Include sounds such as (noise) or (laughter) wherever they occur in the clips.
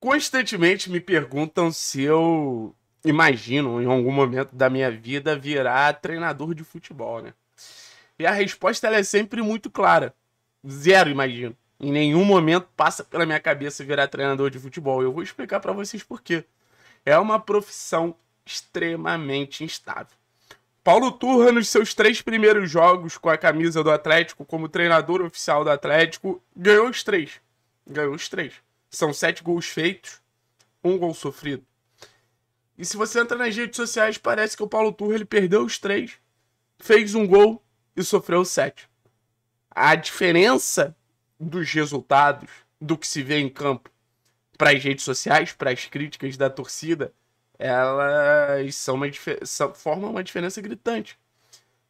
Constantemente me perguntam se eu imagino em algum momento da minha vida virar treinador de futebol, né? E a resposta é sempre muito clara. Zero, imagino. Em nenhum momento passa pela minha cabeça virar treinador de futebol. Eu vou explicar para vocês por quê. É uma profissão extremamente instável. Paulo Turra, nos seus três primeiros jogos com a camisa do Atlético, como treinador oficial do Atlético, ganhou os três. Ganhou os três. São sete gols feitos, um gol sofrido. E se você entra nas redes sociais, parece que o Paulo Turra ele perdeu os três, fez um gol e sofreu sete. A diferença dos resultados, do que se vê em campo, para as redes sociais, para as críticas da torcida, elas são uma são, formam uma diferença gritante.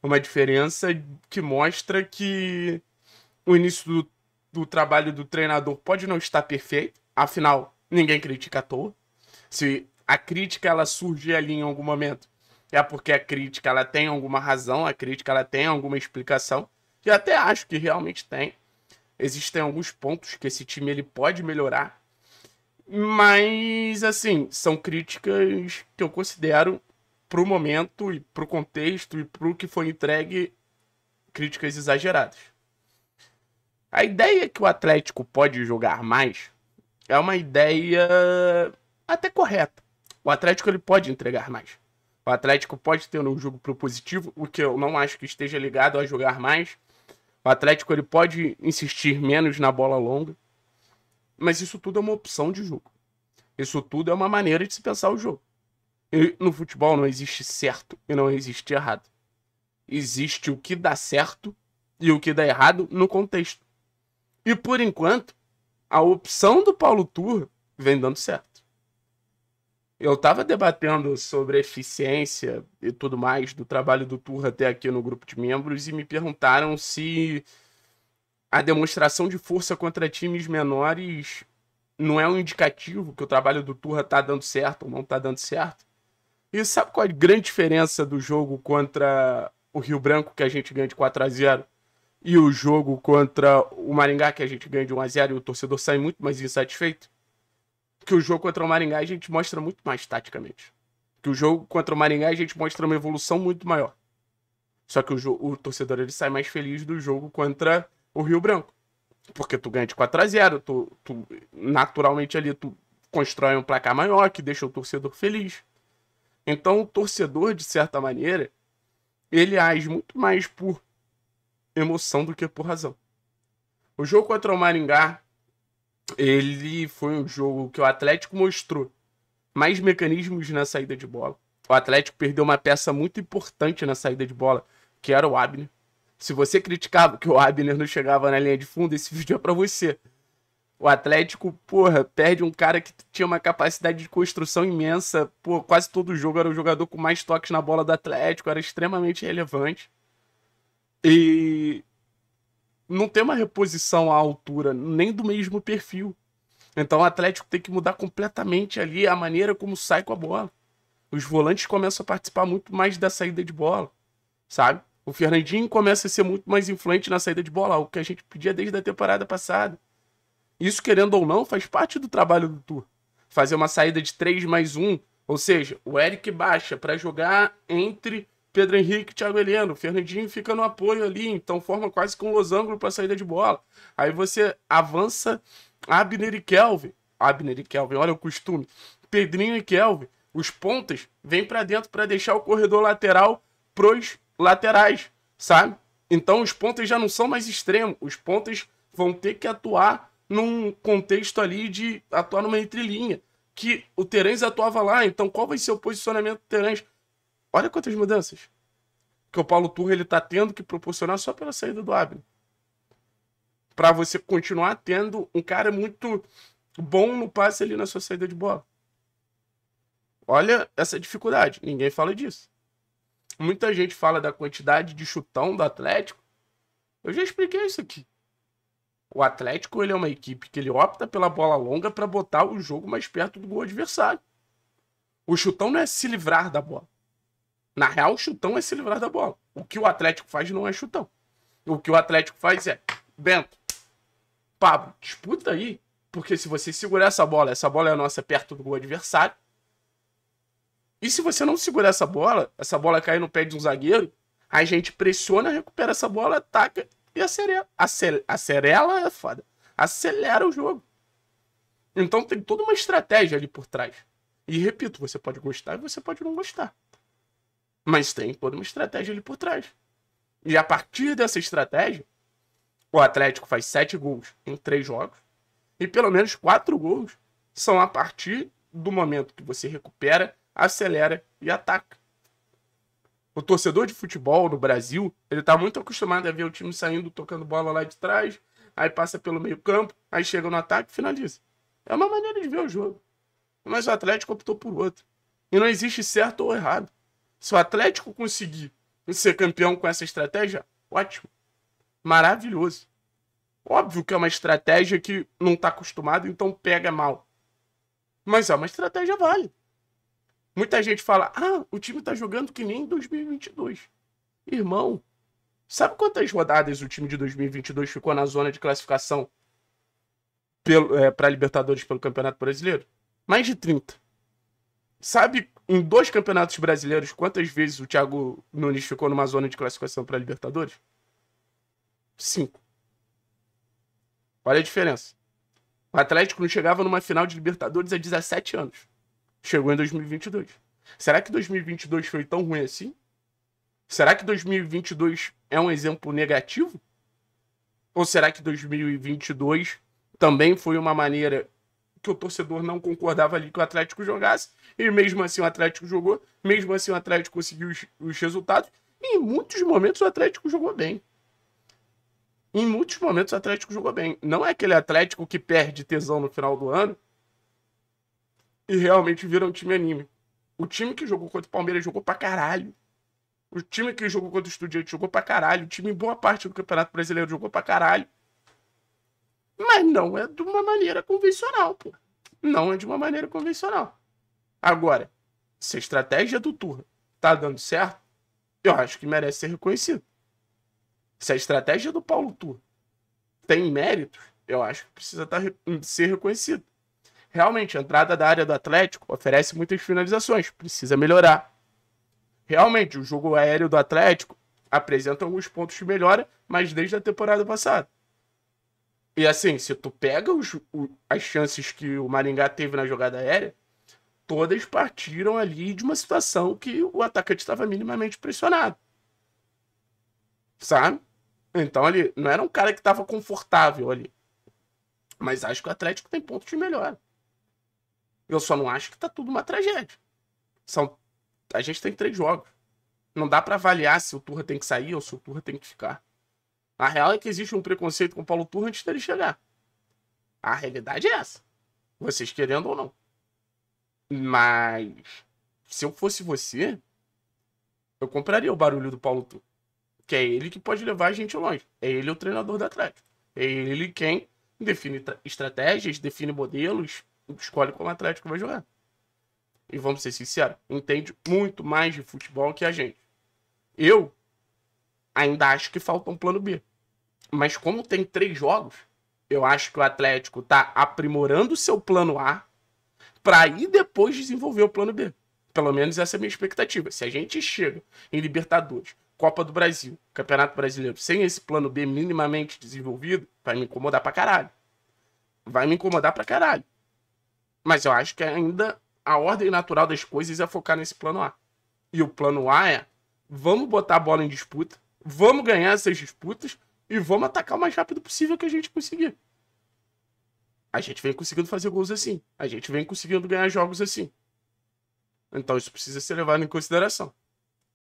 Uma diferença que mostra que o início do, do trabalho do treinador pode não estar perfeito, afinal, ninguém critica à toa. Se a crítica ela surge ali em algum momento, é porque a crítica ela tem alguma razão, a crítica ela tem alguma explicação, e até acho que realmente tem. Existem alguns pontos que esse time ele pode melhorar, mas, assim, são críticas que eu considero, pro momento e pro contexto e pro que foi entregue, críticas exageradas. A ideia que o Atlético pode jogar mais é uma ideia até correta. O Atlético ele pode entregar mais. O Atlético pode ter um jogo propositivo, o que eu não acho que esteja ligado a jogar mais. O Atlético ele pode insistir menos na bola longa. Mas isso tudo é uma opção de jogo. Isso tudo é uma maneira de se pensar o jogo. E no futebol não existe certo e não existe errado. Existe o que dá certo e o que dá errado no contexto. E por enquanto, a opção do Paulo Turra vem dando certo. Eu estava debatendo sobre eficiência e tudo mais do trabalho do Turra até aqui no grupo de membros e me perguntaram se a demonstração de força contra times menores não é um indicativo que o trabalho do Turra tá dando certo ou não tá dando certo. E sabe qual é a grande diferença do jogo contra o Rio Branco, que a gente ganha de 4 a 0 e o jogo contra o Maringá, que a gente ganha de 1 a 0 e o torcedor sai muito mais insatisfeito? Que o jogo contra o Maringá a gente mostra muito mais taticamente. Que o jogo contra o Maringá a gente mostra uma evolução muito maior. Só que o, o torcedor ele sai mais feliz do jogo contra o Rio Branco. Porque tu ganha de 4 a 0 tu, tu naturalmente ali tu constrói um placar maior que deixa o torcedor feliz. Então o torcedor, de certa maneira, ele age muito mais por emoção do que por razão. O jogo contra o Maringá, ele foi um jogo que o Atlético mostrou mais mecanismos na saída de bola. O Atlético perdeu uma peça muito importante na saída de bola, que era o Abner. Se você criticava que o Abner não chegava na linha de fundo, esse (laughs) vídeo é para você. O Atlético, porra, perde um cara que tinha uma capacidade de construção imensa. Pô, quase todo jogo era o jogador com mais toques na bola do Atlético, era extremamente relevante. E não tem uma reposição à altura, nem do mesmo perfil. Então o Atlético tem que mudar completamente ali a maneira como sai com a bola. Os volantes começam a participar muito mais da saída de bola, sabe? O Fernandinho começa a ser muito mais influente na saída de bola, o que a gente pedia desde a temporada passada. Isso, querendo ou não, faz parte do trabalho do Tour. Fazer uma saída de 3 mais 1, ou seja, o Eric baixa para jogar entre Pedro Henrique Thiago Heleno. Fernandinho fica no apoio ali, então forma quase que um losango para saída de bola. Aí você avança Abner e Kelvin. Abner e Kelvin, olha o costume. Pedrinho e Kelvin. Os pontas vêm para dentro para deixar o corredor lateral pros laterais, sabe? Então os pontas já não são mais extremos, os pontas vão ter que atuar num contexto ali de atuar numa entrelinha, que o Terence atuava lá, então qual vai ser o posicionamento do Terence? Olha quantas mudanças que o Paulo Turra ele tá tendo que proporcionar só pela saída do Abner. Para você continuar tendo um cara muito bom no passe ali na sua saída de bola. Olha essa dificuldade, ninguém fala disso. Muita gente fala da quantidade de chutão do Atlético. Eu já expliquei isso aqui. O Atlético ele é uma equipe que ele opta pela bola longa para botar o jogo mais perto do gol adversário. O chutão não é se livrar da bola. Na real, chutão é se livrar da bola. O que o Atlético faz não é chutão. O que o Atlético faz é, Bento, Pablo, disputa aí. Porque se você segurar essa bola, essa bola é nossa perto do gol adversário. E se você não segurar essa bola, essa bola cair no pé de um zagueiro, a gente pressiona, recupera essa bola, ataca e acelera. Acel acelera é foda. Acelera o jogo. Então tem toda uma estratégia ali por trás. E repito, você pode gostar e você pode não gostar. Mas tem toda uma estratégia ali por trás. E a partir dessa estratégia, o Atlético faz sete gols em três jogos. E pelo menos quatro gols são a partir do momento que você recupera, acelera e ataca. O torcedor de futebol no Brasil, ele tá muito acostumado a ver o time saindo, tocando bola lá de trás, aí passa pelo meio campo, aí chega no ataque e finaliza. É uma maneira de ver o jogo. Mas o Atlético optou por outro. E não existe certo ou errado. Se o Atlético conseguir ser campeão com essa estratégia, ótimo. Maravilhoso. Óbvio que é uma estratégia que não está acostumado, então pega mal. Mas é uma estratégia válida. Muita gente fala: ah, o time está jogando que nem em 2022. Irmão, sabe quantas rodadas o time de 2022 ficou na zona de classificação é, para Libertadores pelo Campeonato Brasileiro? Mais de 30. Sabe em dois campeonatos brasileiros quantas vezes o Thiago Nunes ficou numa zona de classificação para Libertadores? Cinco. Olha a diferença. O Atlético não chegava numa final de Libertadores há 17 anos. Chegou em 2022. Será que 2022 foi tão ruim assim? Será que 2022 é um exemplo negativo? Ou será que 2022 também foi uma maneira que o torcedor não concordava ali que o Atlético jogasse, e mesmo assim o Atlético jogou, mesmo assim o Atlético conseguiu os, os resultados, e em muitos momentos o Atlético jogou bem. Em muitos momentos o Atlético jogou bem. Não é aquele Atlético que perde tesão no final do ano e realmente vira um time anime. O time que jogou contra o Palmeiras jogou pra caralho. O time que jogou contra o Estudiante jogou pra caralho. O time em boa parte do Campeonato Brasileiro jogou pra caralho. Mas não é de uma maneira convencional, pô. Não é de uma maneira convencional. Agora, se a estratégia do Turra tá dando certo, eu acho que merece ser reconhecido. Se a estratégia do Paulo Turra tem méritos, eu acho que precisa tá, ser reconhecido. Realmente, a entrada da área do Atlético oferece muitas finalizações, precisa melhorar. Realmente, o jogo aéreo do Atlético apresenta alguns pontos de melhora, mas desde a temporada passada. E assim, se tu pega os, o, as chances que o Maringá teve na jogada aérea, todas partiram ali de uma situação que o atacante estava minimamente pressionado. Sabe? Então ali, não era um cara que estava confortável ali. Mas acho que o Atlético tem pontos de melhora. Eu só não acho que tá tudo uma tragédia. São, a gente tem três jogos. Não dá para avaliar se o Turra tem que sair ou se o Turra tem que ficar. A real é que existe um preconceito com o Paulo Turra antes dele chegar. A realidade é essa. Vocês querendo ou não. Mas se eu fosse você, eu compraria o barulho do Paulo Turra. Que é ele que pode levar a gente longe. É ele o treinador do Atlético. É ele quem define estratégias, define modelos, escolhe como o Atlético vai jogar. E vamos ser sinceros, entende muito mais de futebol que a gente. Eu ainda acho que falta um plano B. Mas como tem três jogos, eu acho que o Atlético tá aprimorando o seu plano A para ir depois desenvolver o plano B. Pelo menos essa é a minha expectativa. Se a gente chega em Libertadores, Copa do Brasil, Campeonato Brasileiro, sem esse plano B minimamente desenvolvido, vai me incomodar pra caralho. Vai me incomodar pra caralho. Mas eu acho que ainda a ordem natural das coisas é focar nesse plano A. E o plano A é: vamos botar a bola em disputa, vamos ganhar essas disputas e vamos atacar o mais rápido possível que a gente conseguir. A gente vem conseguindo fazer gols assim. A gente vem conseguindo ganhar jogos assim. Então isso precisa ser levado em consideração.